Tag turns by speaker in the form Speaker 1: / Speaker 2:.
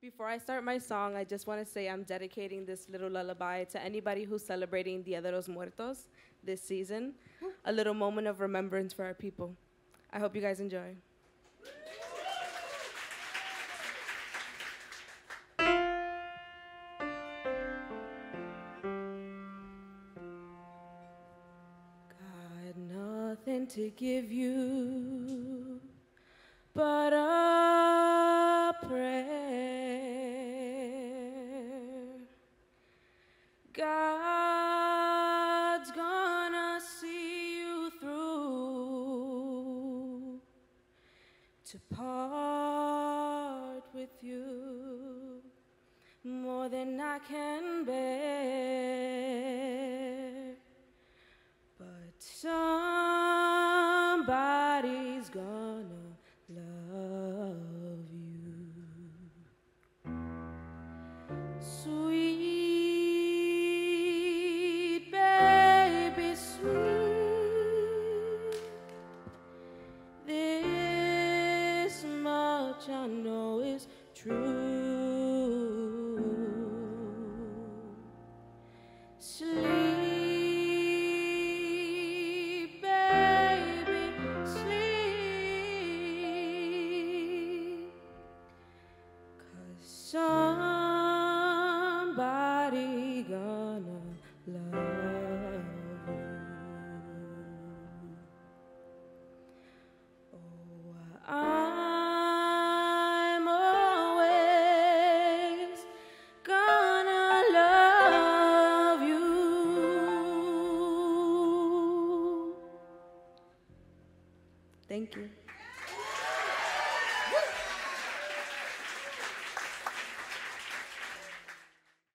Speaker 1: Before I start my song, I just want to say I'm dedicating this little lullaby to anybody who's celebrating Dia de los Muertos this season. A little moment of remembrance for our people. I hope you guys enjoy. Got nothing to give you but a to part with you more than I can bear. Thank you.